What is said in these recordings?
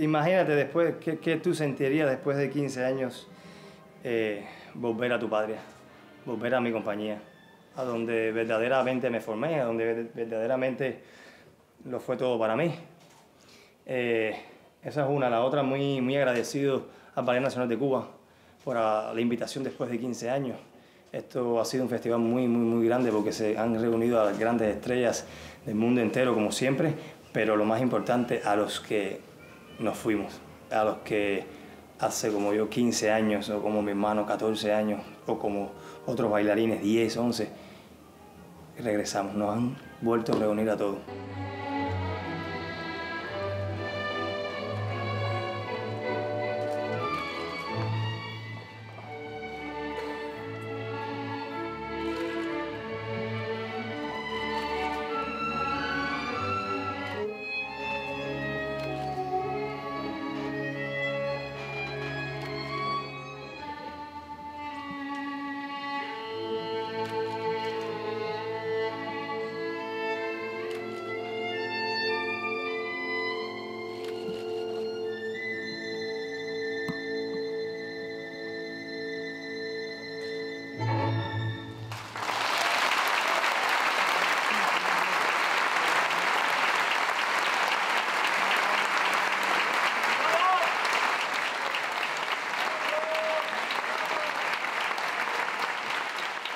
imagínate después, ¿qué, ¿qué, tú sentirías después de 15 años eh, volver a tu patria, volver a mi compañía, a donde verdaderamente me formé, a donde verdaderamente lo fue todo para mí? Eh, esa es una. La otra, muy, muy agradecido al Ballet Nacional de Cuba por la invitación después de 15 años. Esto ha sido un festival muy, muy, muy grande porque se han reunido a las grandes estrellas del mundo entero, como siempre, pero lo más importante, a los que nos fuimos, a los que hace como yo 15 años, o como mi hermano 14 años, o como otros bailarines 10, 11, regresamos, nos han vuelto a reunir a todos.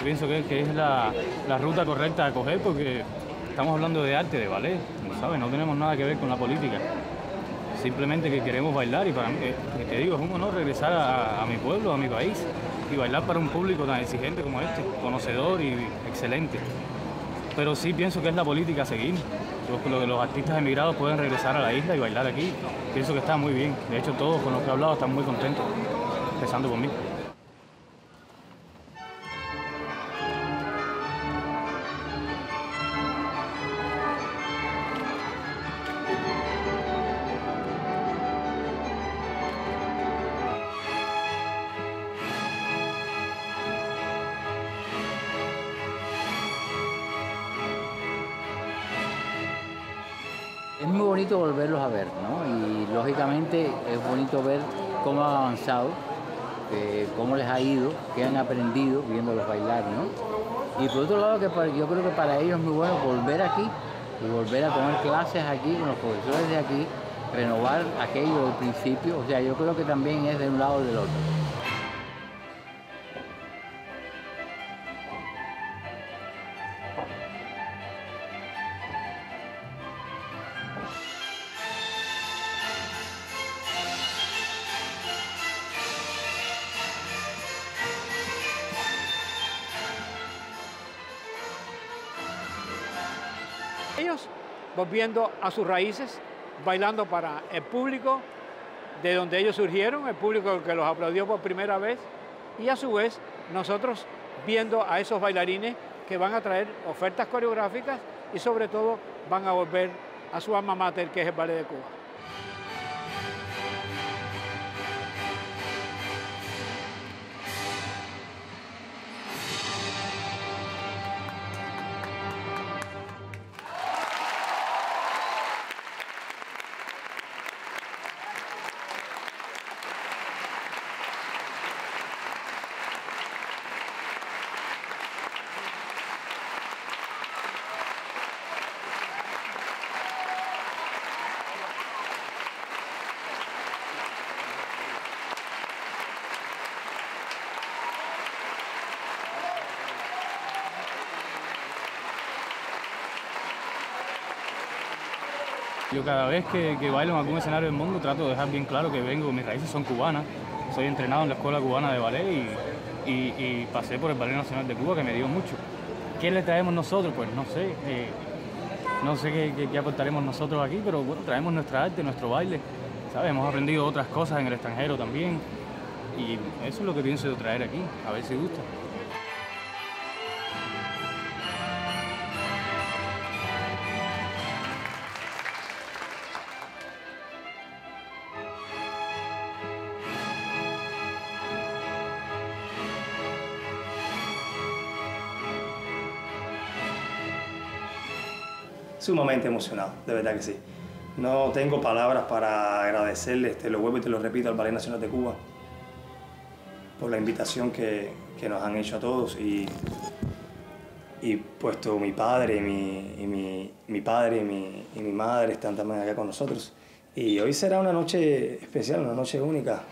Pienso que, es la, ruta correcta a coger porque estamos hablando de arte, de ballet, ¿sabes? No tenemos nada que ver con la política. Simplemente que queremos bailar y para mí, eh, te digo, es un honor regresar a, mi pueblo, a mi país y bailar para un público tan exigente como este, conocedor y excelente. Pero sí pienso que es la política seguir. Yo que los artistas emigrados pueden regresar a la isla y bailar aquí. Pienso que está muy bien. De hecho, todos con los que he hablado están muy contentos, empezando conmigo. Es muy bonito volverlos a ver, ¿no? Y lógicamente es bonito ver cómo han avanzado, eh, cómo les ha ido, qué han aprendido viéndolos bailar, ¿no? Y por otro lado, que yo creo que para ellos es muy bueno volver aquí y volver a tomar clases aquí con los profesores de aquí, renovar aquello del principio, o sea, yo creo que también es de un lado o del otro. Volviendo a sus raíces, bailando para el público de donde ellos surgieron, el público que los aplaudió por primera vez, y a su vez nosotros viendo a esos bailarines que van a traer ofertas coreográficas y sobre todo van a volver a su alma mater que es el Ballet de Cuba. Yo cada vez que, bailo en algún escenario del mundo trato de dejar bien claro que vengo, mis raíces son cubanas, soy entrenado en la Escuela Cubana de Ballet y, pasé por el Ballet Nacional de Cuba que me dio mucho. ¿Qué le traemos nosotros? Pues no sé, eh, no sé qué, aportaremos nosotros aquí, pero bueno, traemos nuestra arte, nuestro baile, ¿sabes? Hemos aprendido otras cosas en el extranjero también y eso es lo que pienso de traer aquí, a ver si gusta. Sumamente emocionado, de verdad que sí. No tengo palabras para agradecerles, te lo vuelvo y te lo repito, al Ballet Nacional de Cuba por la invitación que, que nos han hecho a todos y, y puesto mi padre mi, y mi, mi padre y mi, y mi madre están también acá con nosotros. Y hoy será una noche especial, una noche única.